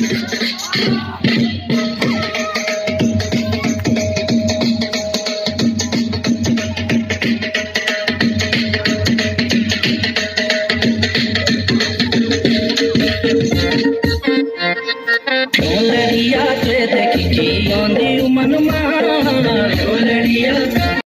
Gracias.